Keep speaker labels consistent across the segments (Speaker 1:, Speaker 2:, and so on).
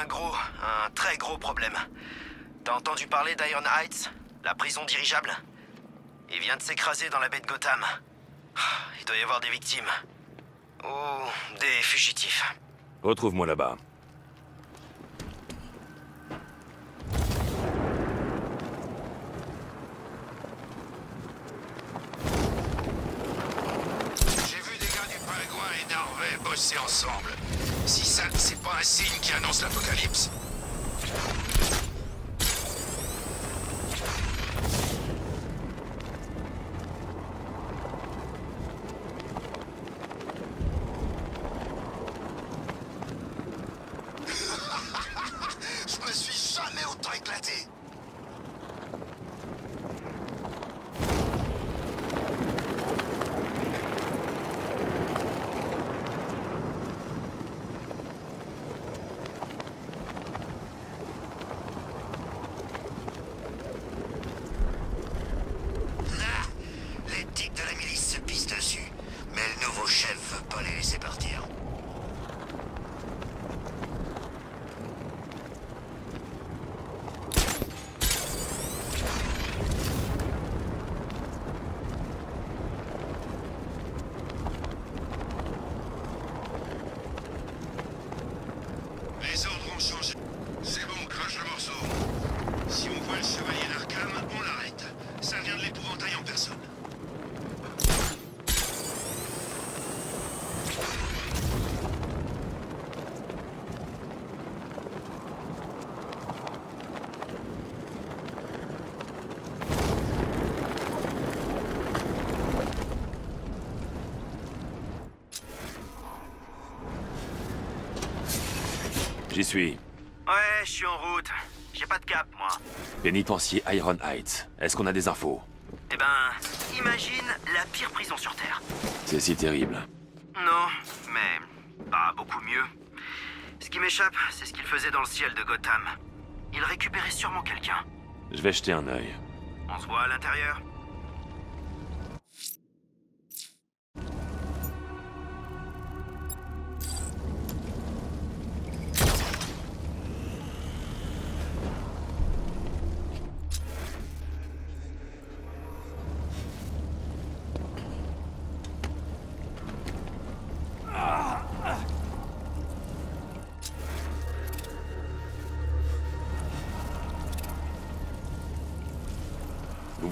Speaker 1: un gros, un très gros problème. T'as entendu parler d'Iron Heights La prison dirigeable? Il vient de s'écraser dans la baie de Gotham. Il doit y avoir des victimes. Ou des fugitifs.
Speaker 2: Retrouve-moi là-bas.
Speaker 3: J'ai vu des gars du Pingouin et d'Harvey bosser ensemble. Si ça, c'est pas un signe qui annonce l'apocalypse. Je me suis jamais autant éclaté. Ah, les types de la milice se pissent dessus. Mais le nouveau chef veut pas les laisser partir. Les ordres ont changé. C'est bon, crache le morceau. Si on voit le chevalier d'Arkham, on l'arrête. Ça vient de l'épouvantail en personne.
Speaker 2: J'y suis.
Speaker 1: Ouais, je suis en route. J'ai pas de cap, moi.
Speaker 2: Pénitencier Iron Heights. Est-ce qu'on a des infos?
Speaker 1: Eh ben, imagine la pire prison sur Terre.
Speaker 2: C'est si terrible.
Speaker 1: Non, mais pas beaucoup mieux. Ce qui m'échappe, c'est ce qu'il faisait dans le ciel de Gotham. Il récupérait sûrement quelqu'un.
Speaker 2: Je vais jeter un œil.
Speaker 1: On se voit à l'intérieur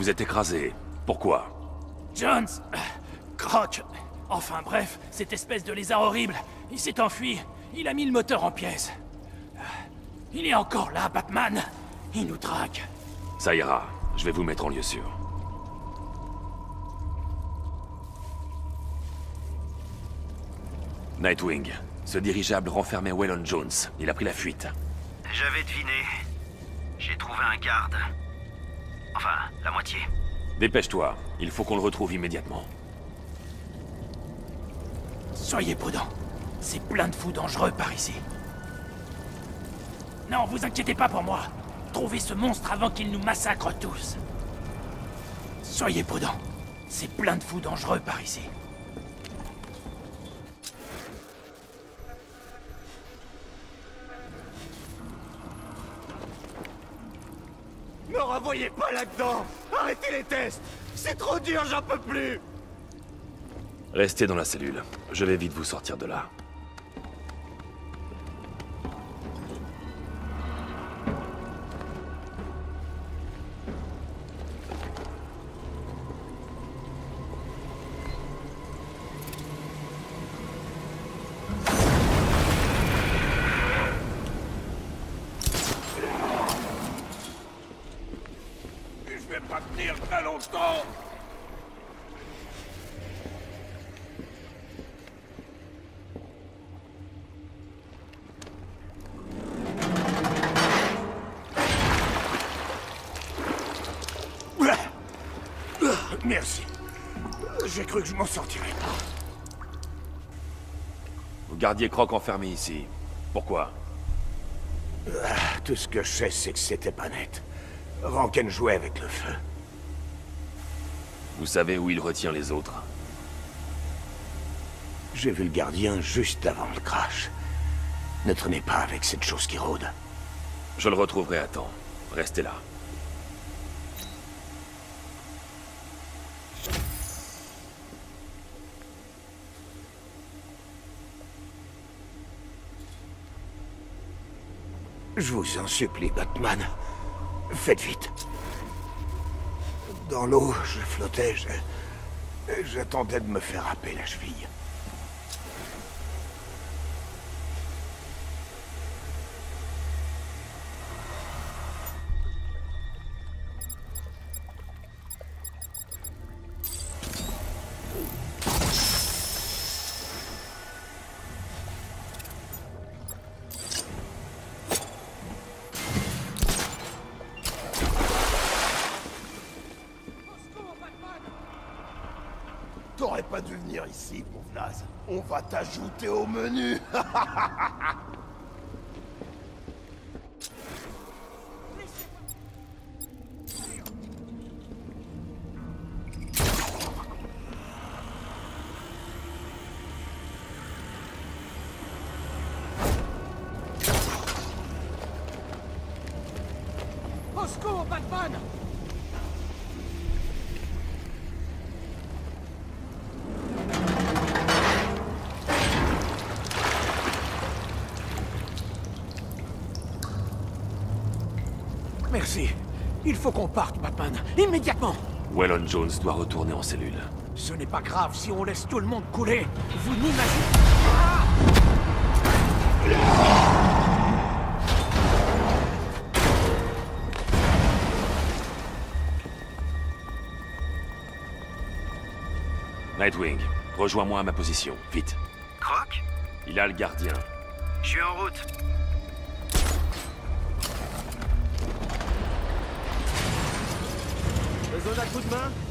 Speaker 2: Vous vous êtes écrasé. Pourquoi?
Speaker 4: Jones Croc Enfin bref, cette espèce de lézard horrible, il s'est enfui. Il a mis le moteur en pièces. Il est encore là, Batman Il nous traque.
Speaker 2: Ça ira. Je vais vous mettre en lieu sûr. Nightwing. Ce dirigeable renfermait Waylon Jones. Il a pris la fuite.
Speaker 1: J'avais deviné. J'ai trouvé un garde. Enfin, la moitié.
Speaker 2: Dépêche-toi. Il faut qu'on le retrouve immédiatement.
Speaker 4: Soyez prudents. C'est plein de fous dangereux par ici. Non, vous inquiétez pas pour moi. Trouvez ce monstre avant qu'il nous massacre tous. Soyez prudents. C'est plein de fous dangereux par ici.
Speaker 5: Me renvoyez pas là-dedans Arrêtez les tests C'est trop dur, j'en peux plus
Speaker 2: Restez dans la cellule. Je vais vite vous sortir de là.
Speaker 5: Merci. J'ai cru que je m'en sortirais pas.
Speaker 2: Vous gardiez Croc enfermé ici. Pourquoi?
Speaker 5: Ah, Tout ce que je sais, c'est que c'était pas net. Rankin jouait avec le feu.
Speaker 2: Vous savez où il retient les autres
Speaker 5: J'ai vu le gardien juste avant le crash. Ne traînez pas avec cette chose qui rôde.
Speaker 2: Je le retrouverai à temps. Restez là.
Speaker 5: Je vous en supplie, Batman. Faites vite. Dans l'eau, je flottais. J'attendais de me faire happer la cheville. On va t'ajouter au menu.
Speaker 6: Au Batman Merci. Il faut qu'on parte, Batman. Immédiatement
Speaker 2: Wellon Jones doit retourner en cellule.
Speaker 6: Ce n'est pas grave si on laisse tout le monde couler. Vous n'imaginez...
Speaker 2: Nightwing, rejoins-moi à ma position, vite.
Speaker 1: Croc?
Speaker 2: Il a le gardien.
Speaker 1: Je suis en route.
Speaker 5: Besoin d'un coup de main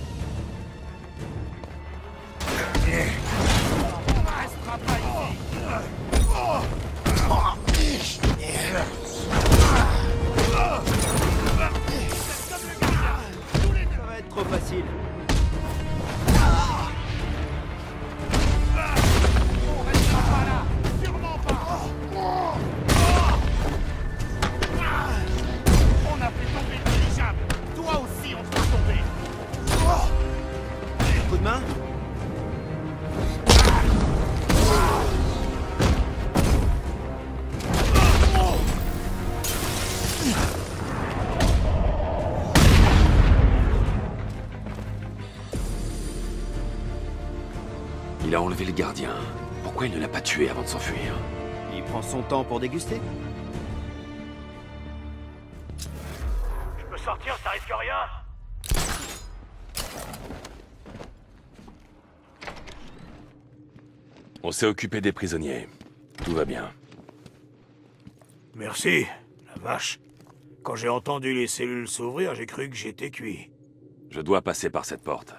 Speaker 2: enlevé le gardien. Pourquoi il ne l'a pas tué avant de s'enfuir
Speaker 5: Il prend son temps pour déguster
Speaker 6: Je peux sortir, ça risque rien
Speaker 2: On s'est occupé des prisonniers. Tout va bien.
Speaker 7: Merci, la vache. Quand j'ai entendu les cellules s'ouvrir, j'ai cru que j'étais cuit.
Speaker 2: Je dois passer par cette porte.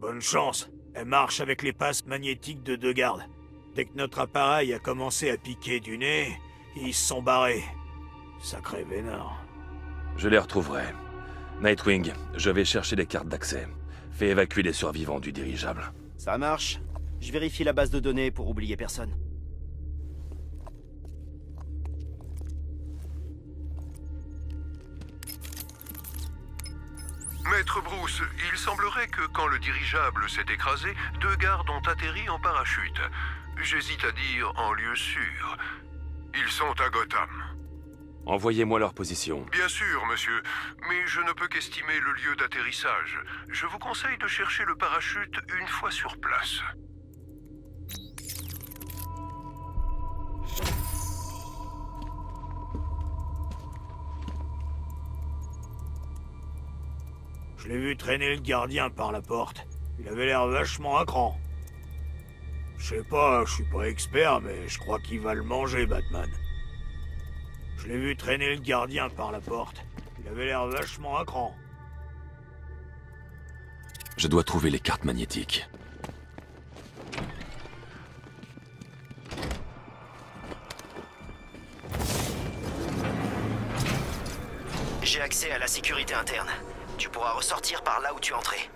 Speaker 7: Bonne chance. Elle marche avec les passes magnétiques de deux gardes. Dès que notre appareil a commencé à piquer du nez, ils se sont barrés. Sacré vénard.
Speaker 2: Je les retrouverai. Nightwing, je vais chercher les cartes d'accès. Fais évacuer les survivants du dirigeable.
Speaker 8: Ça marche. Je vérifie la base de données pour oublier personne.
Speaker 9: Maître Bruce, il semblerait que quand le dirigeable s'est écrasé, deux gardes ont atterri en parachute. J'hésite à dire en lieu sûr. Ils sont à Gotham.
Speaker 2: Envoyez-moi leur position.
Speaker 9: Bien sûr, monsieur, mais je ne peux qu'estimer le lieu d'atterrissage. Je vous conseille de chercher le parachute une fois sur place.
Speaker 7: Je l'ai vu traîner le gardien par la porte. Il avait l'air vachement à cran. Je sais pas, je suis pas expert, mais je crois qu'il va le manger, Batman. Je l'ai vu traîner le gardien par la porte. Il avait l'air vachement à cran.
Speaker 2: Je dois trouver les cartes magnétiques.
Speaker 1: J'ai accès à la sécurité interne. Tu pourras ressortir par là où tu entrais.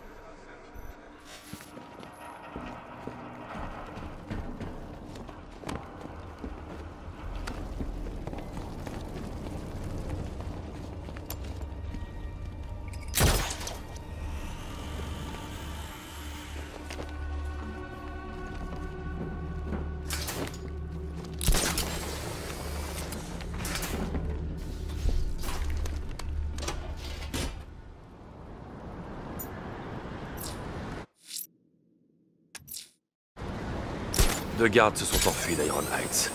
Speaker 2: Deux gardes se sont enfuis d'Iron Heights.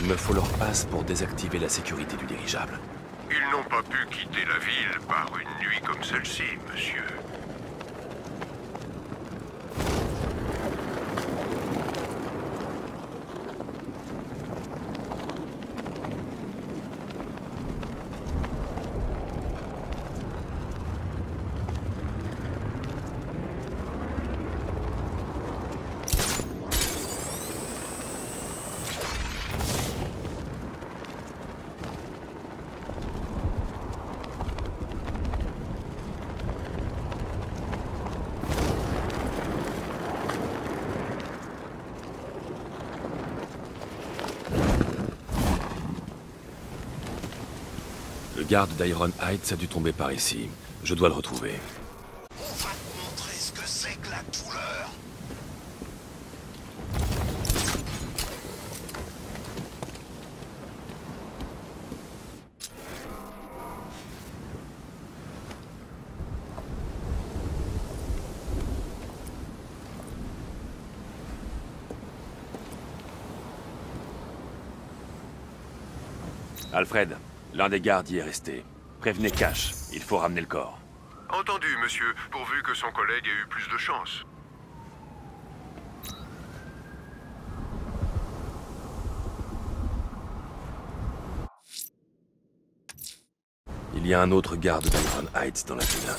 Speaker 2: Il me faut leur passe pour désactiver la sécurité du dirigeable.
Speaker 9: Ils n'ont pas pu quitter la ville par une nuit comme celle-ci, monsieur.
Speaker 2: Garde d'Iron Heights a dû tomber par ici. Je dois le retrouver.
Speaker 10: On va te montrer ce que c'est que la douleur.
Speaker 2: Alfred, l'un des gardes y est resté. Prévenez Cash, il faut ramener le corps.
Speaker 9: Entendu, monsieur, pourvu que son collègue ait eu plus de chance.
Speaker 2: Il y a un autre garde d'Iron Heights dans la ville.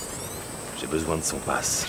Speaker 2: J'ai besoin de son passe.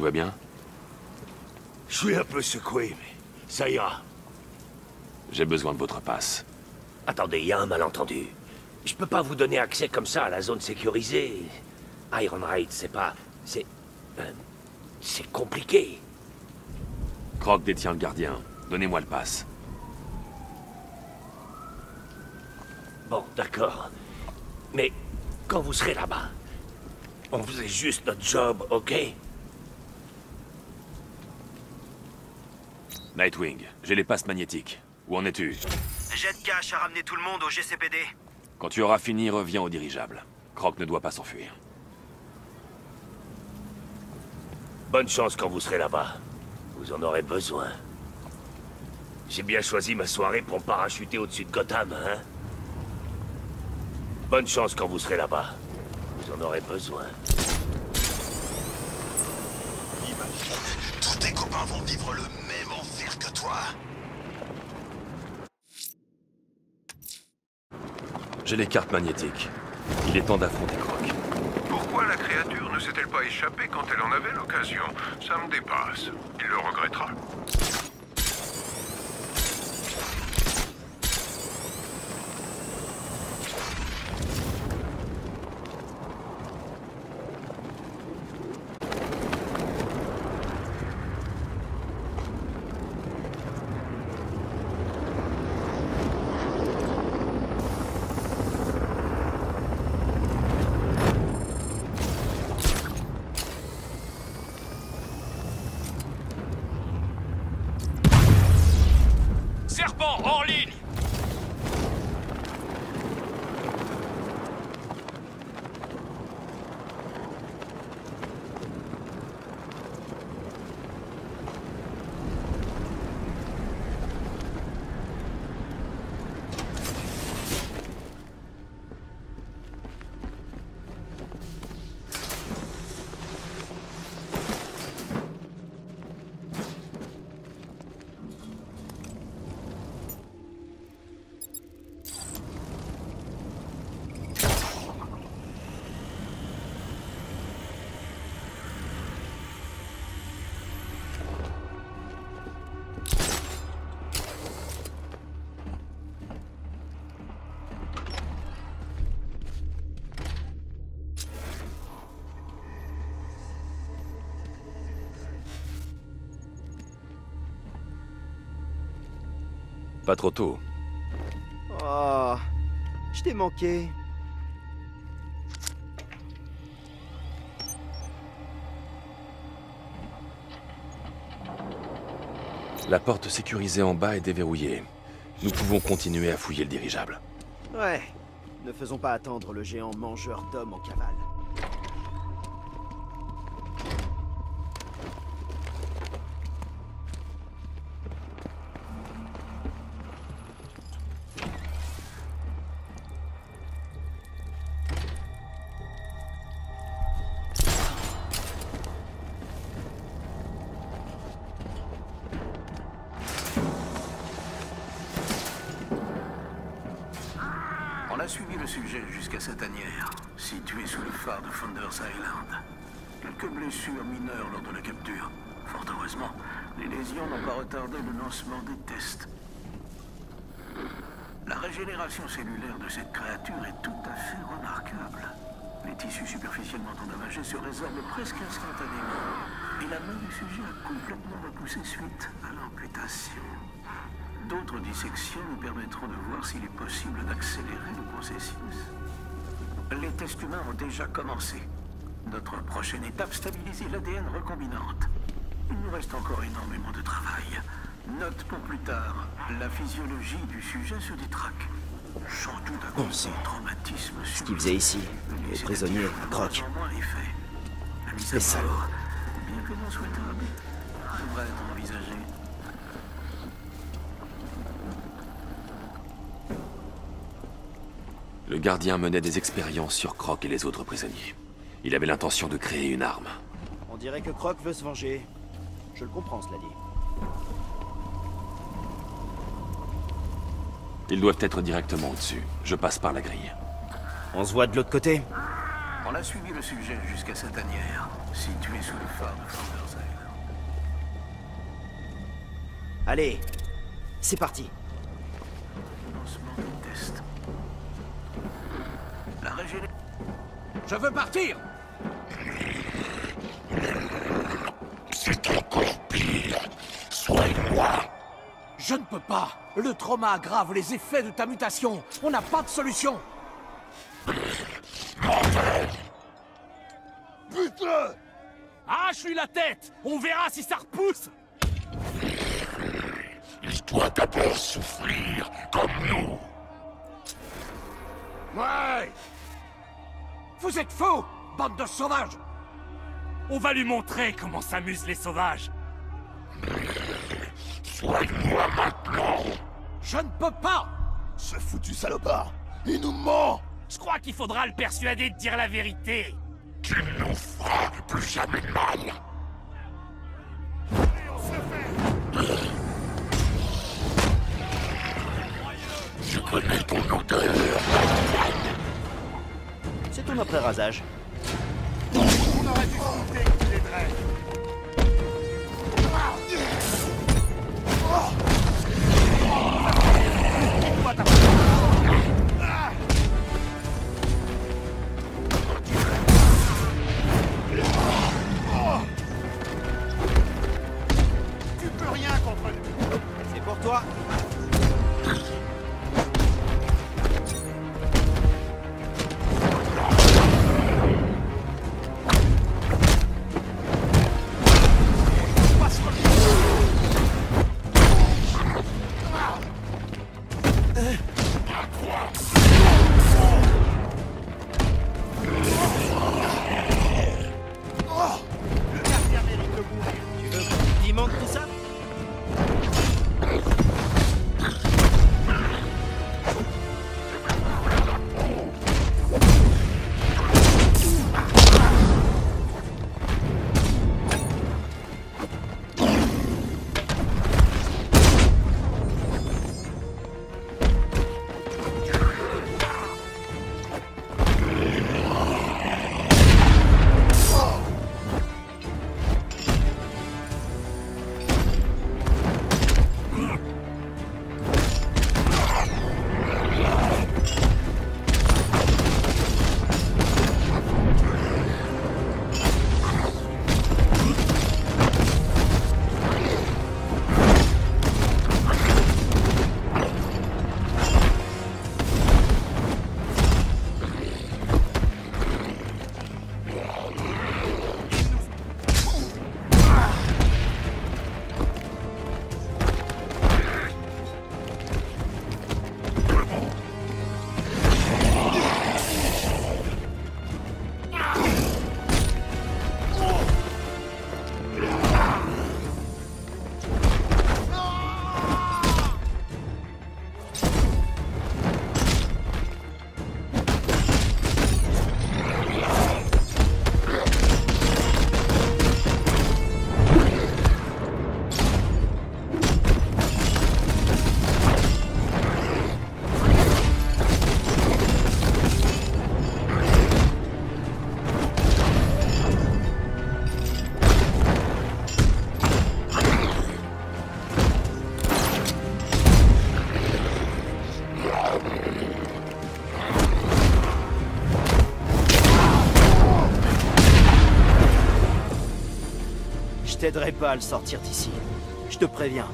Speaker 10: Tout va
Speaker 2: bien
Speaker 7: Je suis un peu secoué, mais ça ira.
Speaker 2: J'ai besoin de votre passe.
Speaker 11: Attendez, il y a un malentendu. Je peux pas vous donner accès comme ça à la zone sécurisée. Iron Heights, c'est pas... C'est... euh, c'est compliqué.
Speaker 2: Croc détient le gardien. Donnez-moi le passe.
Speaker 11: Bon, d'accord. Mais quand vous serez là-bas, on faisait juste notre job, ok?
Speaker 2: Nightwing, j'ai les passes magnétiques. Où en es-tu
Speaker 1: Jet Cash a ramené tout le monde au GCPD.
Speaker 2: Quand tu auras fini, reviens au dirigeable. Croc ne doit pas s'enfuir.
Speaker 11: Bonne chance quand vous serez là-bas. Vous en aurez besoin. J'ai bien choisi ma soirée pour me parachuter au-dessus de Gotham, hein Bonne chance quand vous serez là-bas. Vous en aurez besoin.
Speaker 10: Tous tes copains vont vivre le que toi.
Speaker 2: J'ai les cartes magnétiques. Il est temps d'affronter Croc.
Speaker 9: Pourquoi la créature ne s'est-elle pas échappée quand elle en avait l'occasion? Ça me dépasse. Il le regrettera.
Speaker 2: Pas trop tôt.
Speaker 6: Oh, je t'ai manqué.
Speaker 2: La porte sécurisée en bas est déverrouillée. Nous pouvons continuer à fouiller le dirigeable.
Speaker 6: Ouais, ne faisons pas attendre le géant mangeur d'hommes en cavale.
Speaker 10: Suivi le sujet jusqu'à sa tanière, située sous le phare de Founders Island. Quelques blessures mineures lors de la capture. Fort heureusement, les lésions n'ont pas retardé le lancement des tests. La régénération cellulaire de cette créature est tout à fait remarquable. Les tissus superficiellement endommagés se résorbent presque instantanément. Et la main du sujet a complètement repoussé suite à l'amputation. D'autres dissections nous permettront de voir s'il est possible d'accélérer le processus. Les tests humains ont déjà commencé. Notre prochaine étape, stabiliser l'ADN recombinante. Il nous reste encore énormément de travail. Note pour plus tard, la physiologie du sujet se détraque. Sans doute à
Speaker 6: Bon
Speaker 10: cause
Speaker 6: sang.
Speaker 10: d'un traumatisme
Speaker 6: Ce qu'il faisait ici, les prisonniers, croque. Les salauds.
Speaker 10: Bien que non souhaitable, devrait être envisagé.
Speaker 2: Le gardien menait des expériences sur Croc et les autres prisonniers. Il avait l'intention de créer une arme.
Speaker 6: On dirait que Croc veut se venger. Je le comprends, cela dit.
Speaker 2: Ils doivent être directement au-dessus. Je passe par la grille.
Speaker 6: On se voit de l'autre côté
Speaker 10: On a suivi le sujet jusqu'à sa tanière, située sous le phare de.
Speaker 6: Allez, c'est parti.
Speaker 10: Lancement des tests.
Speaker 4: Je veux partir.
Speaker 12: C'est encore pire. Soigne-moi.
Speaker 4: Je ne peux pas. Le trauma aggrave les effets de ta mutation. On n'a pas de solution.
Speaker 12: Putain.
Speaker 4: Arrache-lui la tête. On verra si ça repousse.
Speaker 12: Il doit d'abord souffrir comme nous.
Speaker 4: Ouais Vous êtes faux Bande de sauvages On va lui montrer comment s'amusent les sauvages
Speaker 12: Soigne-moi maintenant.
Speaker 4: Je ne peux pas
Speaker 12: Ce foutu salopard, il nous ment.
Speaker 4: Je crois qu'il faudra le persuader de dire la vérité
Speaker 12: Tu ne nous feras plus jamais de mal. Je connais ton odeur.
Speaker 6: Après-rasage.
Speaker 13: Tu
Speaker 1: t'aiderai pas à le sortir d'ici. Je te préviens.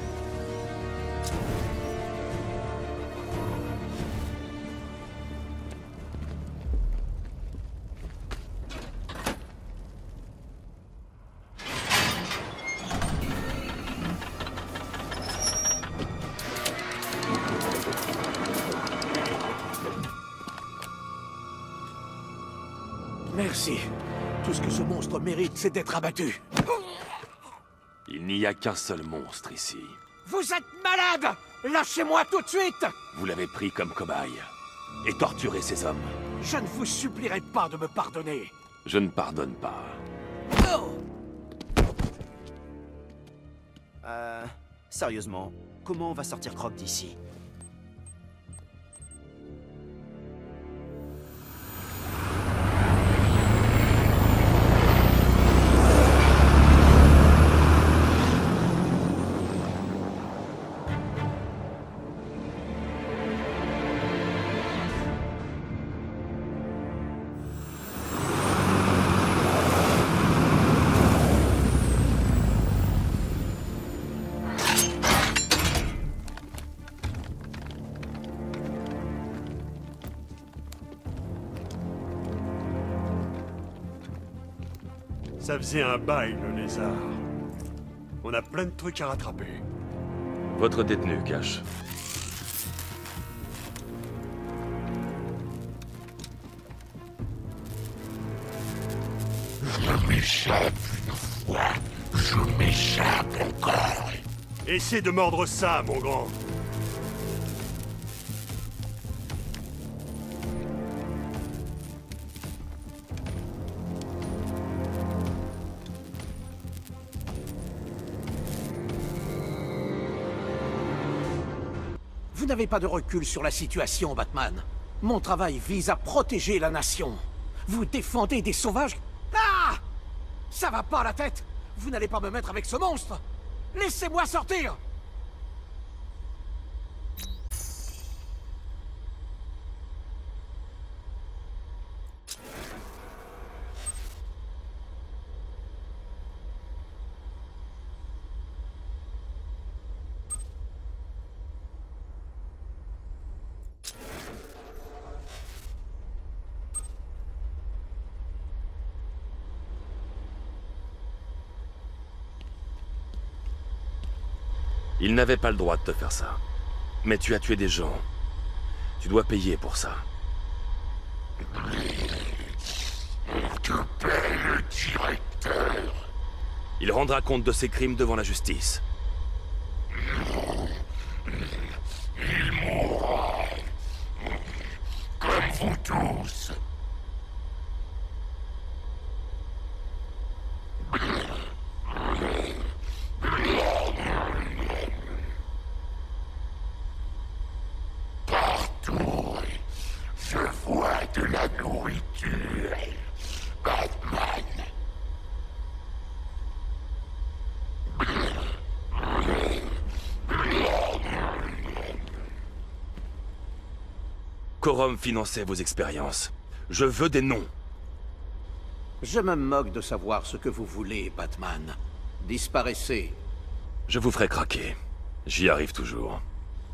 Speaker 6: Merci. Tout ce que ce monstre mérite, c'est d'être abattu.
Speaker 2: Il n'y a qu'un seul monstre ici.
Speaker 6: Vous êtes malade Lâchez-moi tout de suite
Speaker 2: Vous l'avez pris comme cobaye et torturé ces hommes.
Speaker 6: Je ne vous supplierai pas de me pardonner.
Speaker 2: Je ne pardonne pas.
Speaker 1: Euh... Sérieusement, comment on va sortir Croc d'ici?
Speaker 6: Ça faisait un bail, le lézard. On a plein de trucs à rattraper.
Speaker 2: Votre détenu, Cash.
Speaker 14: Je m'échappe une fois, je m'échappe encore.
Speaker 6: Essaie de mordre ça, mon grand. N'avez pas de recul sur la situation, Batman. Mon travail vise à protéger la nation. Vous défendez des sauvages? Ah! Ça va pas la tête. Vous n'allez pas me mettre avec ce monstre. Laissez-moi sortir
Speaker 2: Il n'avait pas le droit de te faire ça. Mais tu as tué des gens. Tu dois payer pour ça.
Speaker 14: Tu paies le directeur.
Speaker 2: Il rendra compte de ses crimes devant la justice.
Speaker 14: Il mourra. Comme vous tous. Partout, je vois de la nourriture. Batman.
Speaker 2: Corum finançait vos expériences. Je veux des noms.
Speaker 6: Je me moque de savoir ce que vous voulez, Batman. Disparaissez.
Speaker 2: Je vous ferai craquer. J'y arrive toujours.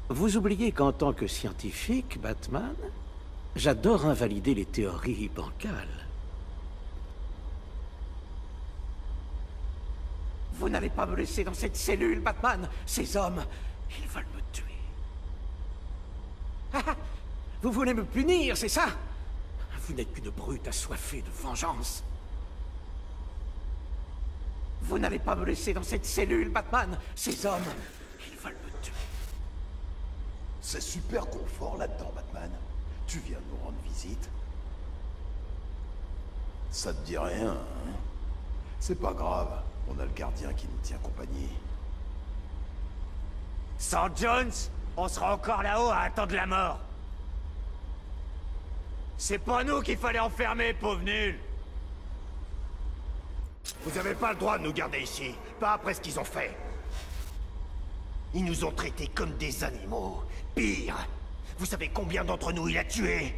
Speaker 6: Vous oubliez qu'en tant que scientifique, Batman, j'adore invalider les théories bancales. Vous n'allez pas me laisser dans cette cellule, Batman Ces hommes, ils veulent me tuer. Vous voulez me punir, c'est ça? Vous n'êtes qu'une brute assoiffée de vengeance. Vous n'allez pas me laisser dans cette cellule, Batman Ces hommes, ils veulent me tuer.
Speaker 12: C'est super confort là-dedans, Batman. Tu viens nous rendre visite. Ça te dit rien, hein? C'est pas grave. On a le gardien qui nous tient compagnie.
Speaker 13: Sans Jones, on sera encore là-haut à attendre la mort. C'est pas nous qu'il fallait enfermer, pauvre nul.
Speaker 12: Vous avez pas le droit de nous garder ici. Pas après ce qu'ils ont fait. Ils nous ont traités comme des animaux. Pire. Vous savez combien d'entre nous il a tués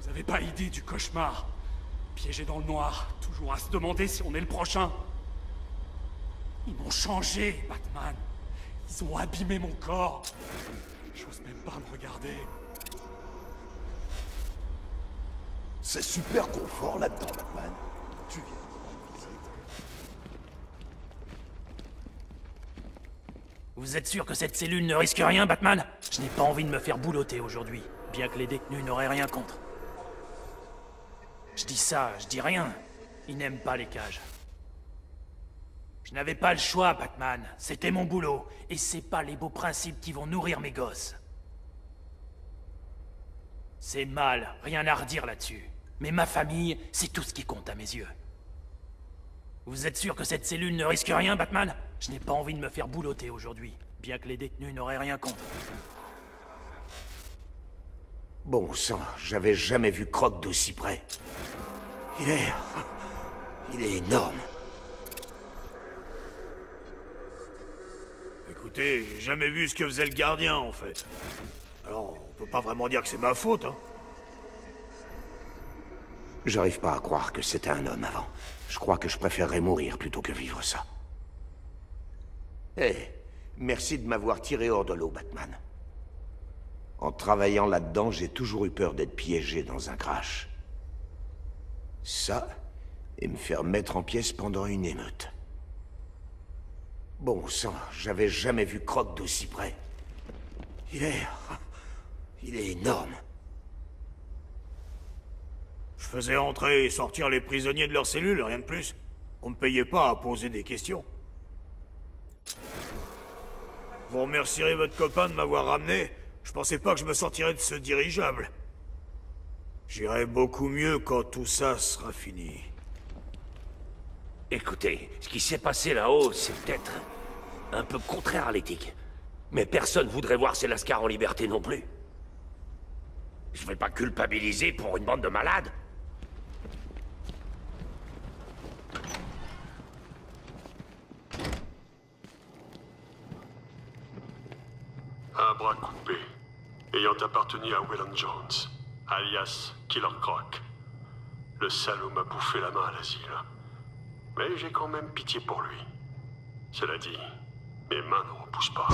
Speaker 4: Vous avez pas idée du cauchemar. piégés dans le noir, toujours à se demander si on est le prochain. Ils m'ont changé, Batman. Ils ont abîmé mon corps. J'ose même pas me regarder.
Speaker 12: C'est super confort là-dedans, Batman. Tu viens.
Speaker 4: Vous êtes sûr que cette cellule ne risque rien, Batman? Je n'ai pas envie de me faire boulotter aujourd'hui, bien que les détenus n'auraient rien contre. Je dis ça, je dis rien. Ils n'aiment pas les cages. Je n'avais pas le choix, Batman. C'était mon boulot. Et c'est pas les beaux principes qui vont nourrir mes gosses. C'est mal, rien à redire là-dessus. Mais ma famille, c'est tout ce qui compte à mes yeux. Vous êtes sûr que cette cellule ne risque rien, Batman? Je n'ai pas envie de me faire boulotter aujourd'hui, bien que les détenus n'auraient rien contre.
Speaker 5: Bon sang, j'avais jamais vu Croc d'aussi près. Il est... Il est énorme.
Speaker 7: Écoutez, j'ai jamais vu ce que faisait le gardien, en fait. Alors, on peut pas vraiment dire que c'est ma faute, hein.
Speaker 5: J'arrive pas à croire que c'était un homme avant. Je crois que je préférerais mourir plutôt que vivre ça. Eh, merci de m'avoir tiré hors de l'eau, Batman. En travaillant là-dedans, j'ai toujours eu peur d'être piégé dans un crash. Ça, et me faire mettre en pièces pendant une émeute. Bon sang, j'avais jamais vu Croc d'aussi près. Il est... Il est énorme.
Speaker 7: Je faisais entrer et sortir les prisonniers de leur cellule, rien de plus. On me payait pas à poser des questions. Vous remercierez votre copain de m'avoir ramené. Je pensais pas que je me sortirais de ce dirigeable. J'irai beaucoup mieux quand tout ça sera fini.
Speaker 11: Écoutez, ce qui s'est passé là-haut, c'est peut-être un peu contraire à l'éthique. Mais personne voudrait voir ces lascars en liberté non plus. Je vais pas culpabiliser pour une bande de malades.
Speaker 14: Un bras coupé, ayant appartenu à Willem Jones, alias Killer Croc. Le salaud m'a bouffé la main à l'asile. Mais j'ai quand même pitié pour lui. Cela dit, mes mains ne repoussent pas.